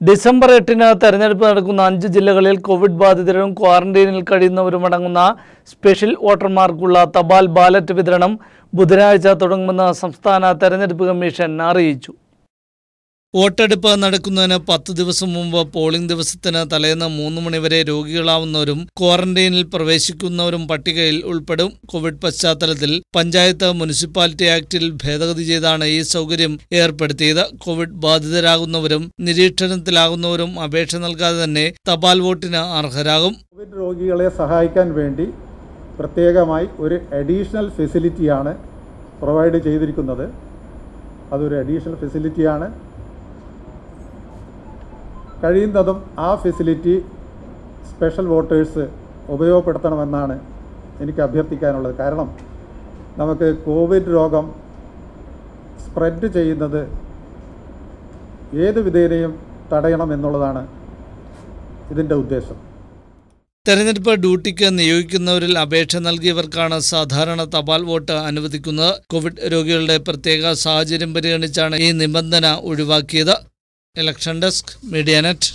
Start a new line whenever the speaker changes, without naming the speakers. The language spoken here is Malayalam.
ഡിസംബർ എട്ടിന് തെരഞ്ഞെടുപ്പ് നടക്കുന്ന അഞ്ച് ജില്ലകളിൽ കോവിഡ് ബാധിതരും ക്വാറന്റൈനിൽ കഴിയുന്നവരും അടങ്ങുന്ന സ്പെഷ്യൽ വോട്ടർമാർക്കുള്ള തപാൽ ബാലറ്റ് വിതരണം ബുധനാഴ്ച തുടങ്ങുമെന്ന് സംസ്ഥാന തെരഞ്ഞെടുപ്പ് കമ്മീഷൻ അറിയിച്ചു. വോട്ടെടുപ്പ് നടക്കുന്നതിന് പത്ത് ദിവസം മുമ്പ് പോളിംഗ് ദിവസത്തിന് തലേന്ന് മൂന്ന് മണിവരെ രോഗികളാവുന്നവരും ക്വാറന്റൈനിൽ പ്രവേശിക്കുന്നവരും പട്ടികയിൽ ഉൾപ്പെടും. കോവിഡ് പശ്ചാത്തലത്തിൽ പഞ്ചായത്ത് മുനിസിപ്പാലിറ്റി ആക്ടിൽ ഭേദഗതി ചെയ്താണ് ഈ സൗകര്യം ഏർപ്പെടുത്തിയത്. കോവിഡ് ബാധിതരാകുന്നവരും നിരീക്ഷണത്തിലാകുന്നവരും അപേക്ഷ നൽകാതെ തന്നെ തപാൽ വോട്ടിന് അർഹരാകും.
കോവിഡ് രോഗികളെ സഹായിക്കാൻ വേണ്ടി പ്രത്യേകമായി ഒരു അഡീഷണൽ ഫെസിലിറ്റിയാണ് പ്രൊവൈഡ് ചെയ്തിരിക്കുന്നത്. അതൊരു അഡീഷണൽ ഫെസിലിറ്റിയാണ്. കഴിയുന്നതും ആ ഫെസിലിറ്റി സ്പെഷ്യൽ വോട്ടേഴ്സ് ഉപയോഗപ്പെടുത്തണമെന്നാണ് എനിക്ക് അഭ്യർത്ഥിക്കാനുള്ളത്. കാരണം നമുക്ക് കോവിഡ് രോഗം സ്പ്രെഡ് ചെയ്യുന്നത് ഏത് വിധേനയും തടയണം എന്നുള്ളതാണ് ഇതിന്റെ ഉദ്ദേശം.
തെരഞ്ഞെടുപ്പ് ഡ്യൂട്ടിക്ക് നിയോഗിക്കുന്നവരിൽ അപേക്ഷ നൽകിയവർക്കാണ് സാധാരണ തപാൽ വോട്ട് അനുവദിക്കുന്നത്. കോവിഡ് രോഗികളുടെ പ്രത്യേക സാഹചര്യം പരിഗണിച്ചാണ് ഈ നിബന്ധന ഒഴിവാക്കിയത്. Election desk media net